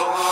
for